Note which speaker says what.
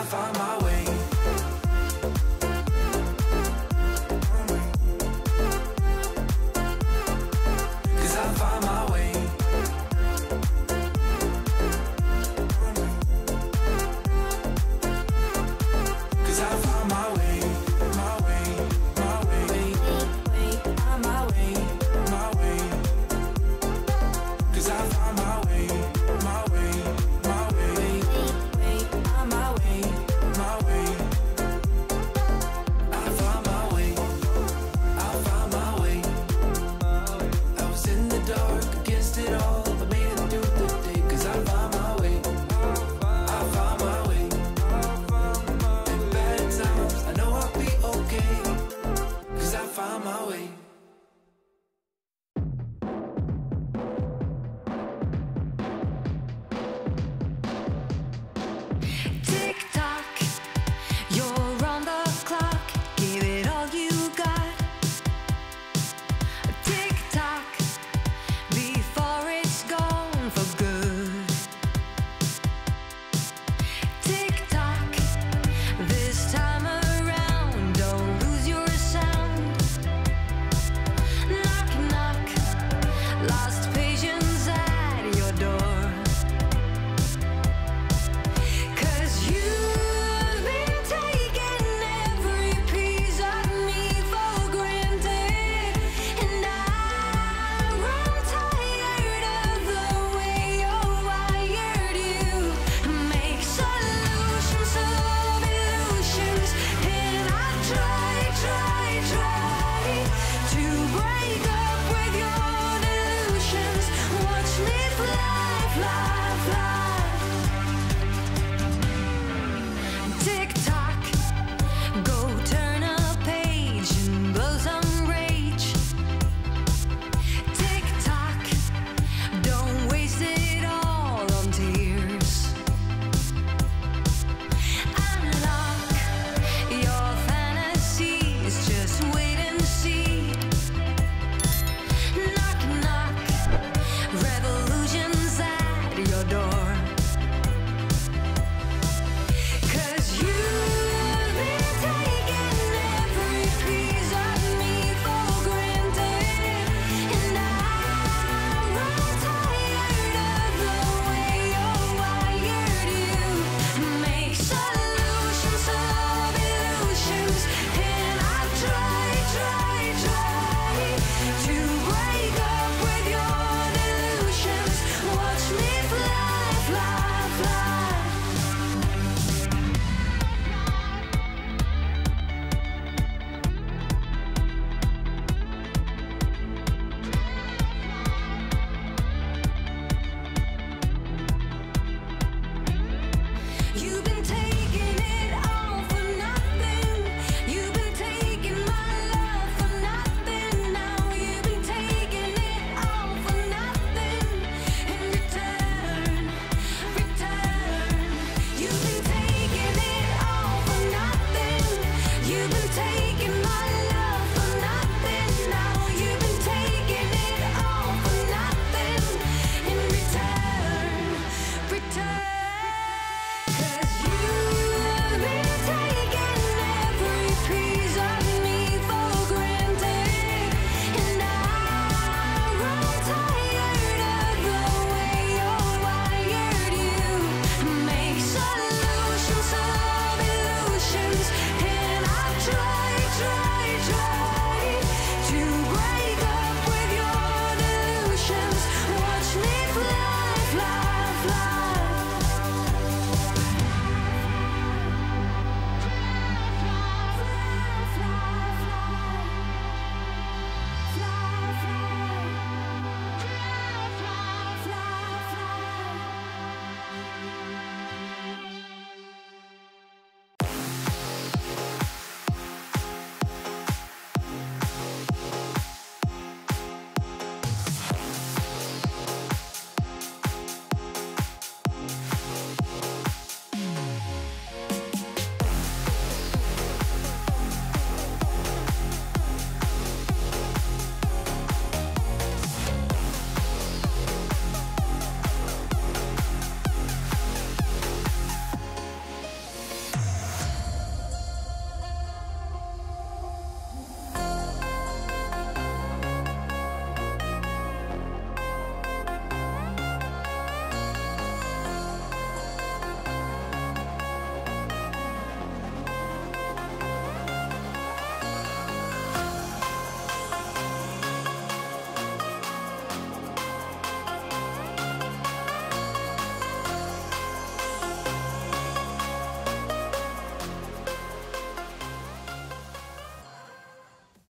Speaker 1: I found my.